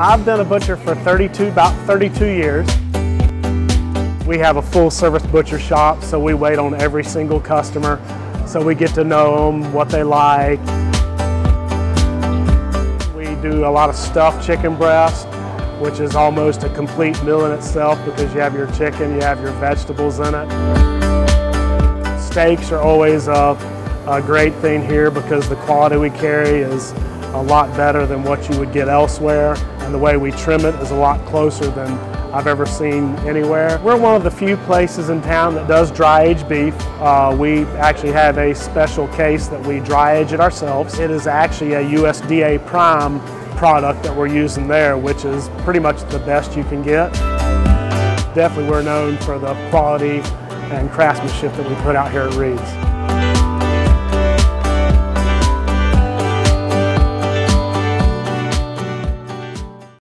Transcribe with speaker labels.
Speaker 1: I've been a butcher for 32, about 32 years. We have a full service butcher shop, so we wait on every single customer. So we get to know them, what they like. We do a lot of stuffed chicken breast, which is almost a complete meal in itself because you have your chicken, you have your vegetables in it. Steaks are always a, a great thing here because the quality we carry is a lot better than what you would get elsewhere and the way we trim it is a lot closer than I've ever seen anywhere. We're one of the few places in town that does dry age beef. Uh, we actually have a special case that we dry age it ourselves. It is actually a USDA prime product that we're using there, which is pretty much the best you can get. Definitely we're known for the quality and craftsmanship that we put out here at Reid's.